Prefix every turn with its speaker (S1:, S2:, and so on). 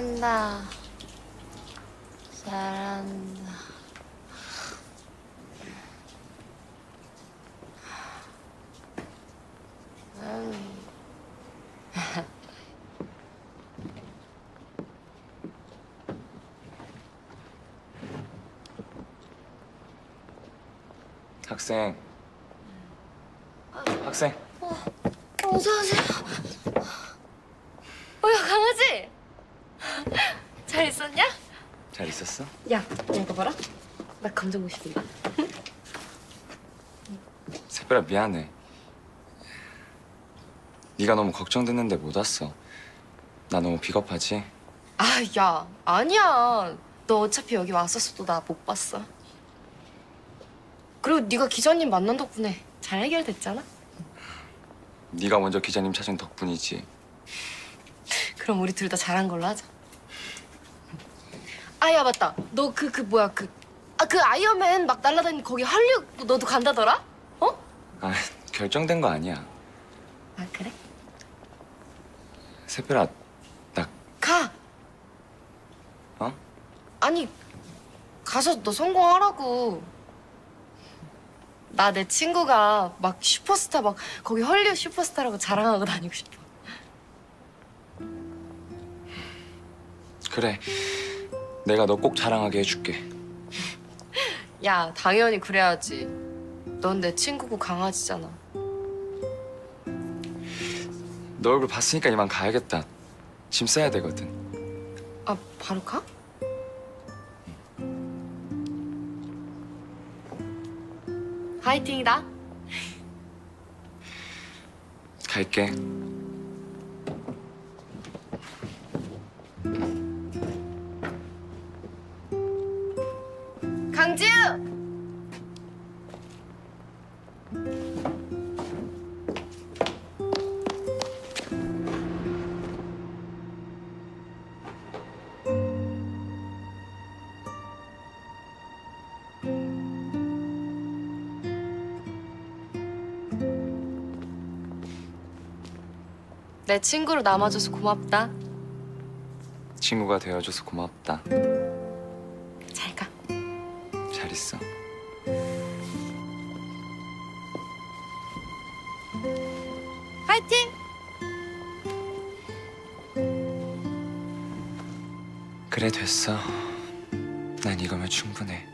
S1: 잘한다. 잘한다. 음.
S2: 학생. 학생.
S1: 어서 오세요. 뭐야 강아지? 잘 있었냐?
S2: 잘 있었어?
S1: 야, 이거 봐라. 나 감정 싶은다.
S2: 새별아 미안해. 네가 너무 걱정됐는데 못 왔어. 나 너무 비겁하지?
S1: 아, 야, 아니야. 너 어차피 여기 왔었어도 나 못 봤어. 그리고 네가 기자님 만난 덕분에 잘 해결됐잖아.
S2: 네가 먼저 기자님 찾은 덕분이지.
S1: 그럼 우리 둘 다 잘한 걸로 하자. 아, 야, 맞다. 너 그 그 뭐야 그. 아, 그 아이언맨 막 날아다니는 거기 한류 너도 간다더라? 어?
S2: 아 결정된 거 아니야.
S1: 아, 그래?
S2: 새별아 나
S1: 가.
S2: 어?
S1: 아니, 가서 너 성공하라고. 나 내 친구가 막 슈퍼스타 막 거기 헐리우드 슈퍼스타라고 자랑하고 다니고 싶어.
S2: 그래. 내가 너 꼭 자랑하게 해줄게.
S1: 야, 당연히 그래야지. 넌 내 친구고 강아지잖아.
S2: 너 얼굴 봤으니까 이만 가야겠다. 짐 싸야 되거든.
S1: 아, 바로 가? 화이팅이다.
S2: 갈게.
S1: 강지우! 내 친구로 남아줘서 고맙다.
S2: 친구가 되어줘서 고맙다.
S1: 잘
S2: 있어.
S1: 화이팅!
S2: 그래 됐어. 난 이거면 충분해.